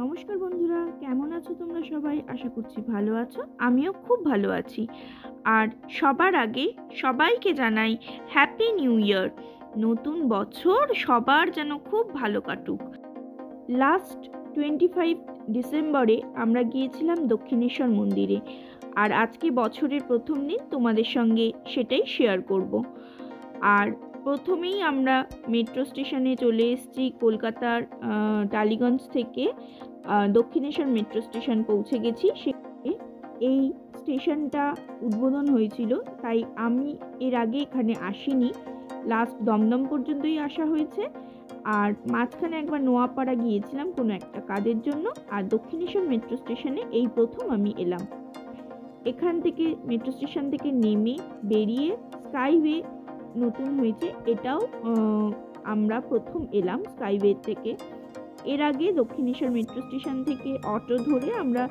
নমস্কার বন্ধুরা, কেমন আছো তোমরা সবাই? আশা করছি ভালো আছো, আমিও খুব ভালো আছি। আর সবার আগে সবাইকে জানাই হ্যাপি নিউ ইয়ার নতুন বছর সবার যেন খুব ভালো কাটুক। লাস্ট টোয়েন্টি ফাইভ ডিসেম্বরে আমরা গিয়েছিলাম দক্ষিণেশ্বর মন্দিরে। আর আজকে বছরের প্রথম দিন তোমাদের সঙ্গে সেটাই শেয়ার করব। আর প্রথমেই আমরা মেট্রো স্টেশনে চলে এসেছি, কলকাতার টালিগঞ্জ থেকে। দক্ষিণেশ্বর মেট্রো স্টেশন পৌঁছে গেছি। সেখানে এই স্টেশনটা উদ্বোধন হয়েছিল। তাই আমি এর আগে এখানে আসিনি। লাস্ট দমদম পর্যন্তই আসা হয়েছে। আর মাঝখানে একবার নোয়াপাড়া গিয়েছিলাম কোনো একটা কাজের জন্য। আর দক্ষিণেশ্বর মেট্রো স্টেশনে এই প্রথম আমি এলাম। এখান থেকে মেট্রো স্টেশন থেকে নেমে বেরিয়ে স্কাইওয়ে নতুন হয়েছে। এটাও আমরা প্রথম এলাম স্কাইওয়ে থেকে। এর আগে দক্ষিণেশ্বর মেট্রো স্টেশন থেকে অটো ধরে আমরা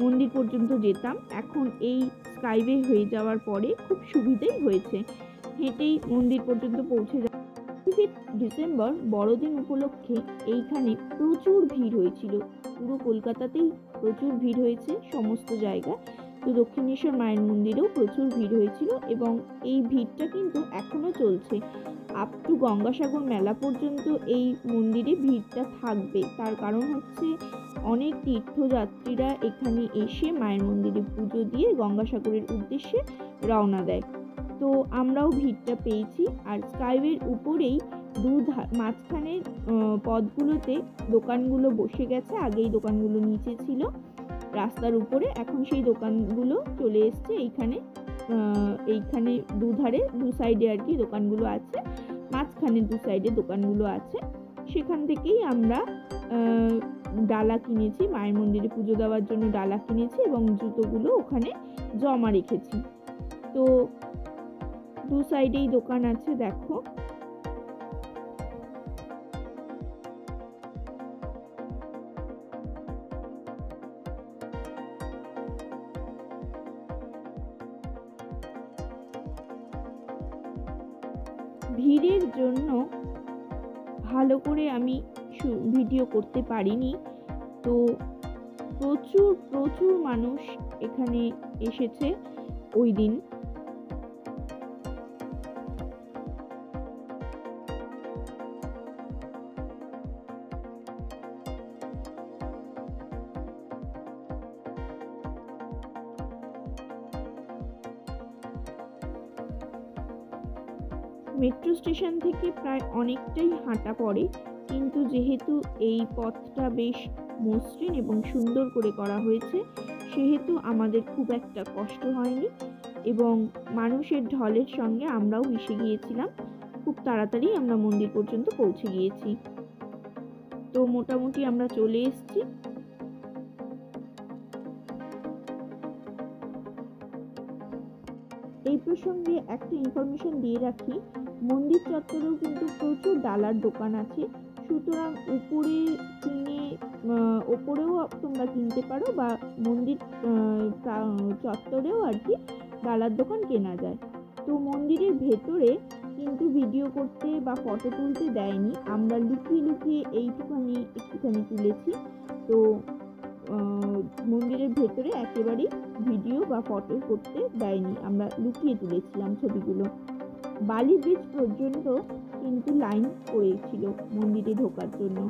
মন্দির পর্যন্ত যেতাম। এখন এই স্কাইওয়ে হয়ে যাওয়ার পরে খুব সুবিধেই হয়েছে। হেঁটেই মন্দির পর্যন্ত পৌঁছে যায় ডিসেম্বর বড়দিন উপলক্ষে এইখানে প্রচুর ভিড় হয়েছিল। পুরো কলকাতাতেই প্রচুর ভিড় হয়েছে সমস্ত জায়গায়। তো দক্ষিণেশ্বর মায়ের মন্দিরেও প্রচুর ভিড় হয়েছিল এবং এই ভিড়টা কিন্তু এখনও চলছে। আপ টু গঙ্গাসাগর মেলা পর্যন্ত এই মন্দিরে ভিড়টা থাকবে। তার কারণ হচ্ছে অনেক তীর্থযাত্রীরা এখানে এসে মায়ের মন্দিরে পুজো দিয়ে গঙ্গাসাগরের উদ্দেশ্যে রওনা দেয়। তো আমরাও ভিড়টা পেয়েছি আর স্কাইওয়ের উপরেই দু মাঝখানের আহ, পথগুলোতে দোকানগুলো বসে গেছে। আগেই দোকানগুলো নিচে ছিল। রাস্তার উপরে এখন সেই দোকানগুলো চলে এসছে। এইখানে এইখানে দুধারে, দু সাইডে আর কি দোকানগুলো আছে। মাঝখানে দু সাইডে দোকানগুলো আছে। সেখান থেকেই আমরা ডালা কিনেছি। মায়ের মন্দিরে পুজো দেওয়ার জন্য ডালা কিনেছি এবং জুতোগুলো ওখানে জমা রেখেছি। তো দু সাইডেই দোকান আছে, দেখো। ভিড়ের জন্য ভালো করে আমি ভিডিও করতে পারিনি। তো প্রচুর প্রচুর মানুষ এখানে এসেছে ওই দিন। মেট্রো স্টেশন থেকে প্রায় অনেকটাই হাঁটা পড়ে, কিন্তু যেহেতু এই পথটা বেশ মসৃণ এবং সুন্দর করে করা হয়েছে, সেহেতু আমাদের খুব একটা কষ্ট হয়নি এবং মানুষের ঢলের সঙ্গে আমরাও মিশে গিয়েছিলাম। খুব তাড়াতাড়ি আমরা মন্দির পর্যন্ত পৌঁছে গিয়েছি। তো মোটামুটি আমরা চলে এসেছি। এই প্রসঙ্গে একটা ইনফরমেশন দিয়ে রাখি মন্দির চত্বরেও কিন্তু প্রচুর ডালার দোকান আছে। সুতরাং উপরে কিনে ওপরেও তোমরা কিনতে পারো বা মন্দির চত্বরেও আর কি ডালার দোকান কেনা যায়। তো মন্দিরের ভেতরে কিন্তু ভিডিও করতে বা ফটো তুলতে দেয়নি। আমরা লুকিয়ে লুকিয়ে এইটুখানি, একটুখানি তুলেছি। তো মন্দিরের ভেতরে একেবারেই ভিডিও বা ফটো করতে দেয়নি। আমরা লুকিয়ে তুলেছিলাম ছবিগুলো। বালি ব্রিজ পর্যন্ত কিন্তু লাইন পড়েছিল মন্দিরে ঢোকার জন্য।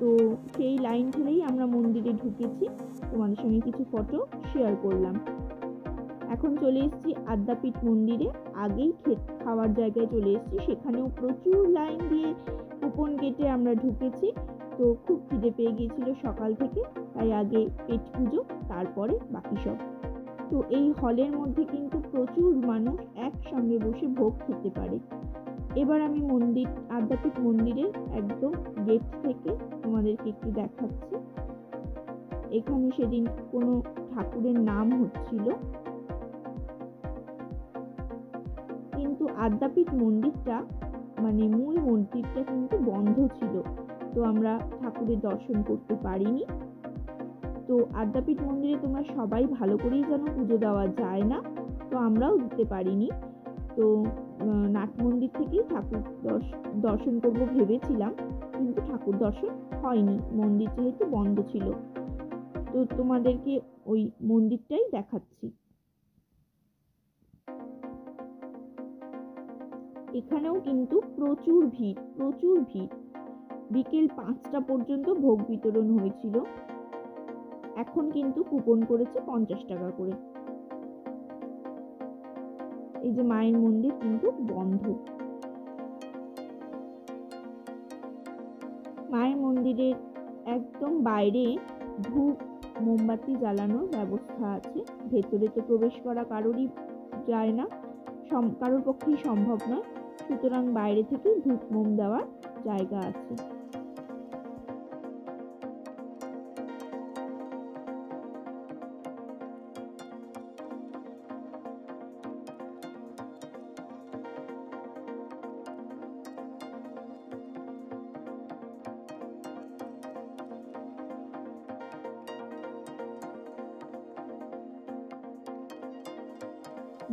তো সেই লাইন ঠেলেই আমরা মন্দিরে ঢুকেছি। তোমাদের সঙ্গে কিছু ফটো শেয়ার করলাম। এখন চলে এসেছি আদ্যাপীঠ মন্দিরে। আগেই খাওয়ার জায়গায় চলে এসেছি। সেখানেও প্রচুর লাইন দিয়ে কুপন কেটে আমরা ঢুকেছি। তো খুব খিদে পেয়ে গিয়েছিল সকাল থেকে। তাই আগে পেট পুজো, তারপরে বাকি সব। তো এই হলের মধ্যে কিন্তু প্রচুর মানুষ একসঙ্গে বসে ভোগ খেতে পারে। এবার আমি মন্দির আদ্যাপীঠ মন্দিরের একদম গেট থেকে তোমাদেরকে একটু দেখাচ্ছি। এখানে সেদিন কোনো ঠাকুরের নাম হচ্ছিল। কিন্তু আদ্যাপীঠ মন্দিরটা মানে মূল মন্দিরটা কিন্তু বন্ধ ছিল। তো আমরা ঠাকুরের দর্শন করতে পারিনি। তো আদ্যাপীঠ মন্দিরে তোমরা সবাই ভালো করেই জানো পুজো দেওয়া যায় না, তো আমরাও দিতে পারিনি। তো নাট মন্দির থেকেই ঠাকুর দর্শন করব ভেবেছিলাম, কিন্তু ঠাকুর দর্শন হয়নি, মন্দির যেহেতু বন্ধ ছিল। তো তোমাদেরকে ওই মন্দিরটাই দেখাচ্ছি। এখানেও কিন্তু প্রচুর ভিড় প্রচুর ভিড়। বিকেল পাঁচটা পর্যন্ত ভোগ বিতরণ হয়েছিল। এখন কিন্তু কুপন করেছে পঞ্চাশ টাকা করে। এই যে মায়ের মন্দির কিন্তু বন্ধ। মায়ের মন্দিরের একদম বাইরে ধূপ, মোমবাতি জ্বালানোর ব্যবস্থা আছে। ভেতরে তো প্রবেশ করা কারোরই যায় না কারোর পক্ষেই সম্ভব নয়। সুতরাং বাইরে থেকে ধূপ, মোম দেওয়ার জায়গা আছে।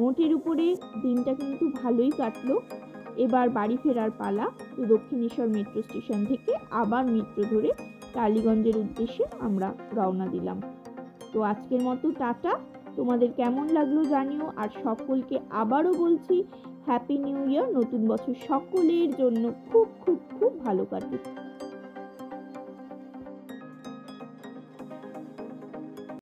মোটের উপরে দিনটা কিন্তু ভালোই কাটলো। এবার বাড়ি ফেরার পালা তো দক্ষিণেশ্বর মেট্রো স্টেশন থেকে আবার মেট্রো ধরে টালিগঞ্জের উদ্দেশ্যে আমরা রওনা দিলাম। তো আজকের মতো টাটা। তোমাদের কেমন লাগল জানিও। আর সকলকে আবারও বলছি হ্যাপি নিউ ইয়ার নতুন বছর সকলের জন্য খুব খুব খুব ভালো কাটুক।